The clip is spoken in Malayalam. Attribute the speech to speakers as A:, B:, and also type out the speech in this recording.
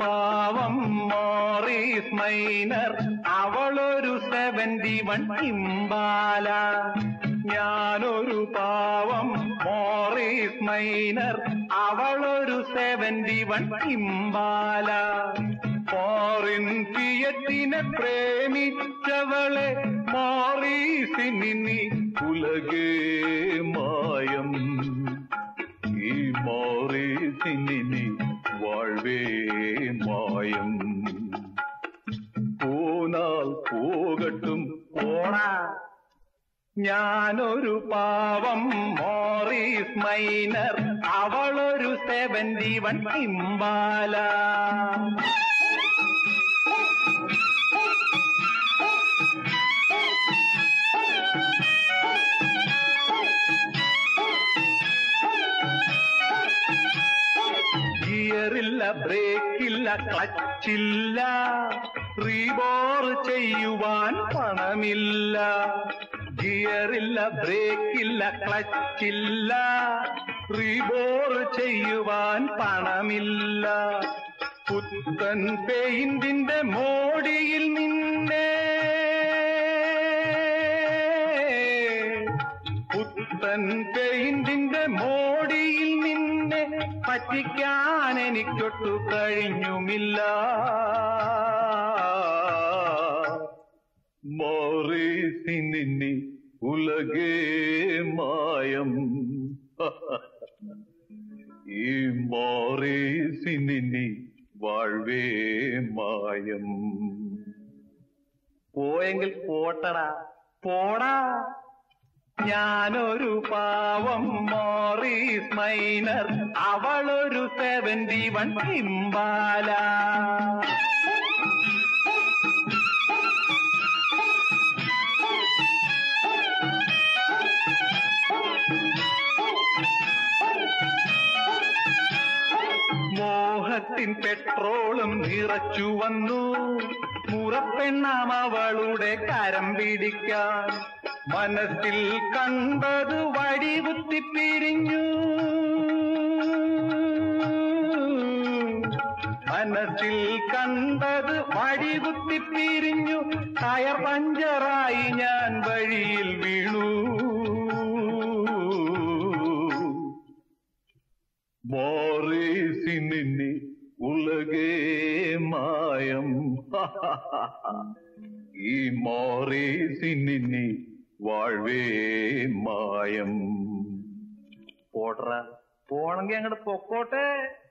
A: പാവം മോറീസ് മൈനർ. അവളൊരു സെവന്റി വൺ ഇമ്പാല. ഞാനൊരു പാവം മോറീസ് മൈനർ. അവളൊരു സെവന്റി വൺ ഇമ്പാല. ഫോറിൻ ഫിയറ്റിനെ പ്രേമിച്ചവളെ മോറീസിനി ഉലകേ മായം മായം പോനാൽ പോകട്ടും. പോണാ ഞാനൊരു പാവം മോറീസ് മൈനർ. അവളൊരു സെവന്റി വൺ ഇമ്പാല. ഗിയറില്ല ബ്രേക്കില്ല ക്ലച്ചില്ല. റീബോർ ചെയ്യുവാൻ പണമില്ല. ഗിയറില്ല ബ്രേക്കില്ല ക്ലച്ചില്ല. റീബോർ ചെയ്യുവാൻ പണമില്ല. പുത്തൻ പെയിന്റിന്റെ മോടിയിൽ നിന്നെ. പുത്തൻ പെയിന്റിന്റെ മോടിയിൽ പറ്റിക്കാൻ എനിക്കൊട്ടു കഴിഞ്ഞുമില്ല. മോറീസിനി ഉലകേ മായം. ഈ മോറീസിനി വാഴ്വേ മായം. പോയെങ്കിൽ പോട്ടടാ. പോടാ. ഞാനൊരു പാവം മോറീസ് മൈനർ അവളൊരു സെവന്റി വൺ ഇമ്പാല മോഹത്തിൻ പെട്രോളും നിറച്ചു വന്നു. മുറപ്പെണ്ണാം അവളുടെ കരം പിടിക്കാൻ. മനസ്സിൽ കണ്ടത് വടികുത്തി പിരിഞ്ഞു. മനസ്സിൽ കണ്ടത് വടികുത്തി പിരിഞ്ഞു. ടയർ പഞ്ചറായി ഞാൻ വഴിയിൽ വീണു. മോറീസിനി ഉലകേ മായം. ഈ മോറീസിനി വാഴ്വേ മായം. പോട്ര പോണെങ്കി അങ്ങോട്ട് പൊക്കോട്ടെ.